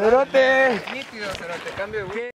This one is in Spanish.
Cerote. Nítido, cerote, cambio de